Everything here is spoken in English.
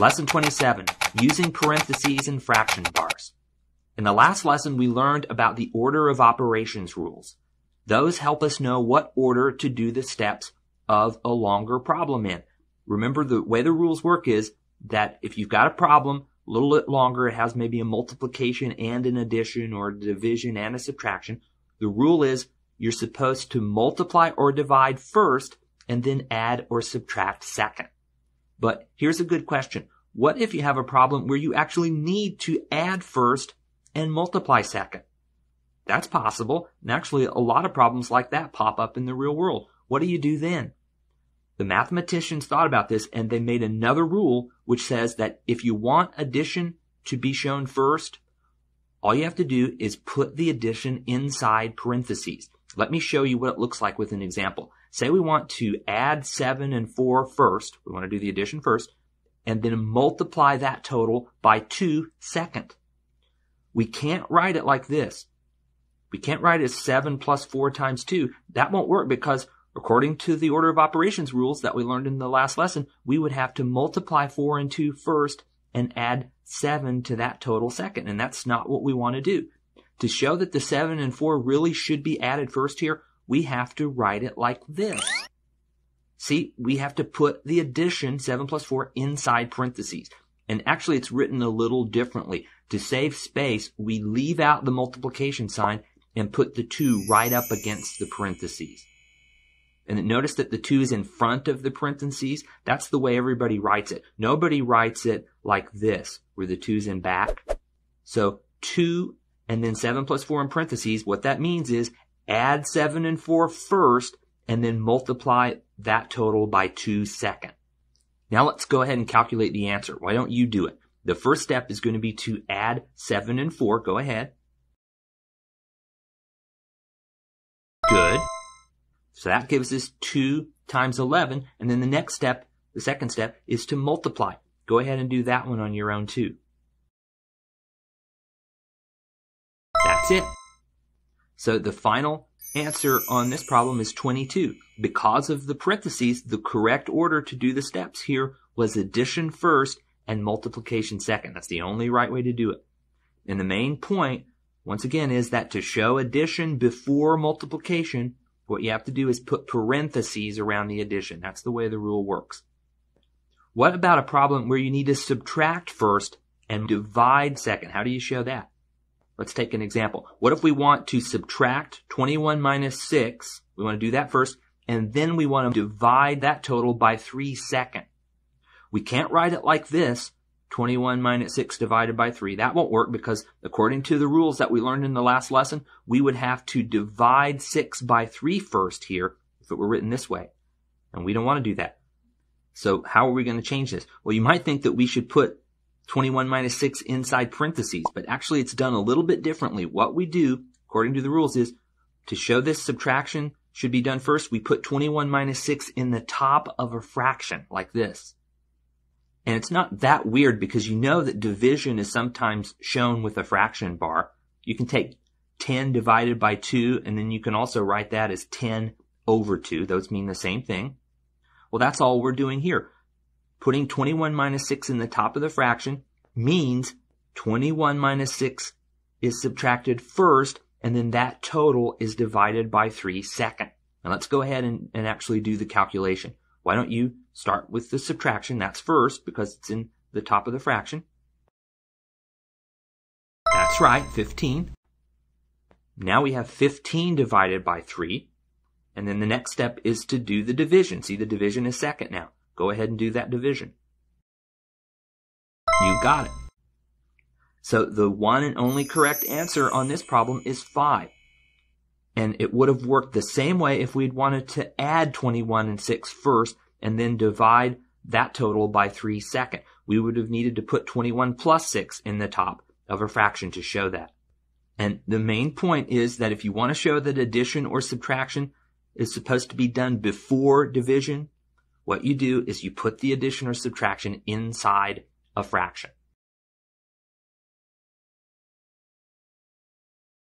Lesson 27, using parentheses and fraction bars. In the last lesson, we learned about the order of operations rules. Those help us know what order to do the steps of a longer problem in. Remember the way the rules work is that if you've got a problem, a little bit longer, it has maybe a multiplication and an addition or a division and a subtraction. The rule is you're supposed to multiply or divide first and then add or subtract second. But here's a good question. What if you have a problem where you actually need to add first and multiply second? That's possible. And actually, a lot of problems like that pop up in the real world. What do you do then? The mathematicians thought about this and they made another rule which says that if you want addition to be shown first, all you have to do is put the addition inside parentheses. Let me show you what it looks like with an example. Say we want to add 7 and 4 first. We want to do the addition first. And then multiply that total by 2 second. We can't write it like this. We can't write it as 7 plus 4 times 2. That won't work because according to the order of operations rules that we learned in the last lesson, we would have to multiply 4 and 2 first and add 7 to that total second. And that's not what we want to do. To show that the 7 and 4 really should be added first here, we have to write it like this. See, we have to put the addition, 7 plus 4, inside parentheses. And actually, it's written a little differently. To save space, we leave out the multiplication sign and put the 2 right up against the parentheses. And notice that the 2 is in front of the parentheses. That's the way everybody writes it. Nobody writes it like this, where the 2 is in back. So 2 and then 7 plus 4 in parentheses. What that means is add 7 and 4 first, and then multiply that total by 2 second. Now let's go ahead and calculate the answer. Why don't you do it? The first step is going to be to add 7 and 4. Go ahead. Good. So that gives us 2 times 11. And then the next step, the second step, is to multiply. Go ahead and do that one on your own too. That's it. So the final answer on this problem is 22. Because of the parentheses, the correct order to do the steps here was addition first and multiplication second. That's the only right way to do it. And the main point, once again, is that to show addition before multiplication, what you have to do is put parentheses around the addition. That's the way the rule works. What about a problem where you need to subtract first and divide second? How do you show that? Let's take an example. What if we want to subtract 21 minus 6? We want to do that first, and then we want to divide that total by 3 second. We can't write it like this, 21 minus 6 divided by 3. That won't work because according to the rules that we learned in the last lesson, we would have to divide 6 by 3 first here if it were written this way. And we don't want to do that. So how are we going to change this? Well, you might think that we should put 21 minus 6 inside parentheses, but actually it's done a little bit differently. What we do, according to the rules, is to show this subtraction should be done first, we put 21 minus 6 in the top of a fraction, like this. And it's not that weird because you know that division is sometimes shown with a fraction bar. You can take 10 divided by 2, and then you can also write that as 10 over 2. Those mean the same thing. Well, that's all we're doing here putting 21 minus 6 in the top of the fraction means 21 minus 6 is subtracted first, and then that total is divided by 3 second. Now let's go ahead and, and actually do the calculation. Why don't you start with the subtraction? That's first because it's in the top of the fraction. That's right, 15. Now we have 15 divided by 3. And then the next step is to do the division. See, the division is second now. Go ahead and do that division. You got it. So the one and only correct answer on this problem is 5. And it would have worked the same way if we'd wanted to add 21 and 6 first and then divide that total by 3 second. We would have needed to put 21 plus 6 in the top of a fraction to show that. And the main point is that if you want to show that addition or subtraction is supposed to be done before division, what you do is you put the addition or subtraction inside a fraction.